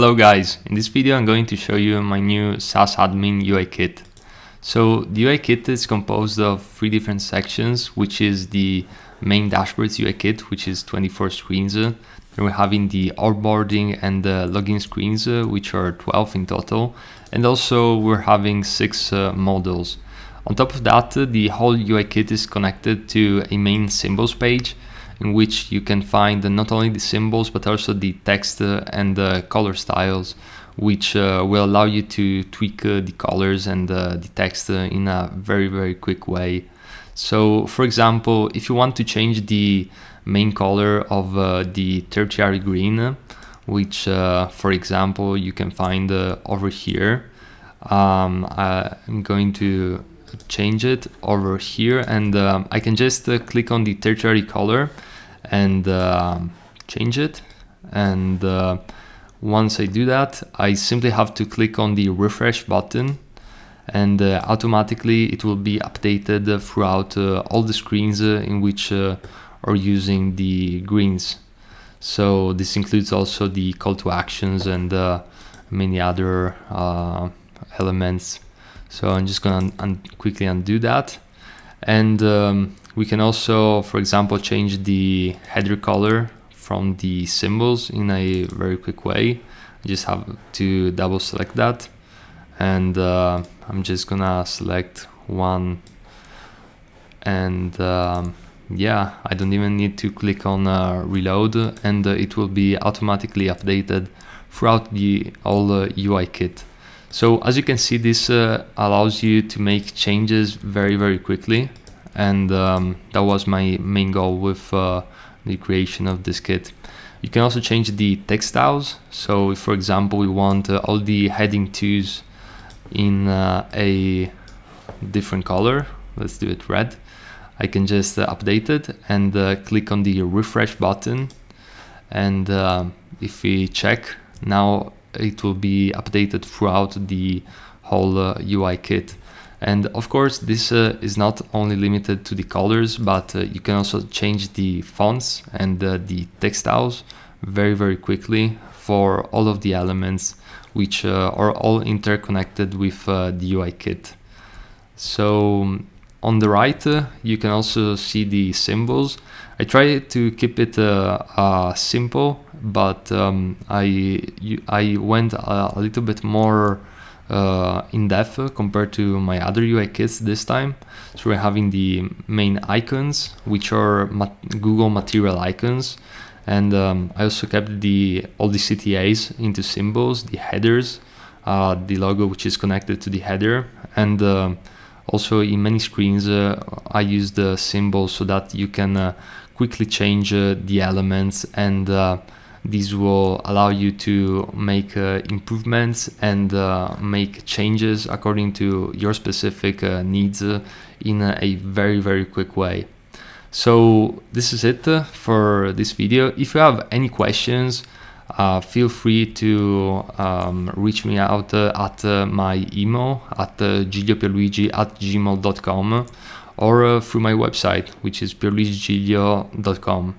Hello guys, in this video I'm going to show you my new SaaS admin UI kit. So the UI kit is composed of three different sections, which is the main dashboards UI kit, which is 24 screens. Then we're having the onboarding and the login screens, uh, which are 12 in total. And also we're having six uh, models. On top of that, uh, the whole UI kit is connected to a main symbols page in which you can find not only the symbols but also the text uh, and the color styles which uh, will allow you to tweak uh, the colors and the text in a very very quick way. So for example if you want to change the main color of the tertiary green which for example you can find over here um, I'm going to change it over here and um, I can just uh, click on the tertiary color and uh, change it. And uh, once I do that I simply have to click on the refresh button and uh, automatically it will be updated throughout uh, all the screens uh, in which uh, are using the greens. So this includes also the call to actions and many other elements. So I'm just gonna un quickly undo that. And um, we can also, for example, change the header color from the symbols in a very quick way. I just have to double select that. And uh, I'm just gonna select one. And um, yeah I don't even need to click on uh, reload and uh, it will be automatically updated throughout the all UI kit. So as you can see this uh, allows you to make changes very very quickly and um, that was my main goal with uh, the creation of this kit. You can also change the text styles. So for example, we want uh, all the heading twos in uh, a different color, let's do it red. I can just uh, update it and uh, click on the refresh button. And uh, if we check, now it will be updated throughout the whole UI kit. And of course, this uh, is not only limited to the colors, but uh, you can also change the fonts and uh, the text styles very, very quickly for all of the elements, which uh, are all interconnected with uh, the UI kit. So on the right, uh, you can also see the symbols. I try to keep it simple, but um, I, I went a, a little bit more uh, in depth compared to my other UI kits this time. So we're having the main icons, which are Google material icons. And um, I also kept the all the CTAs into symbols, the headers, uh, the logo which is connected to the header, and uh, also in many screens uh, I use the symbols so that you can uh, quickly change uh, the elements and this will allow you to make uh, improvements and uh, make changes according to your specific uh, needs uh, in a very very quick way. So this is it uh, for this video. If you have any questions uh, feel free to um, reach me out at my email at uh, gigliopierluigi at gmail.com or through my website which is pierluigigiglio.com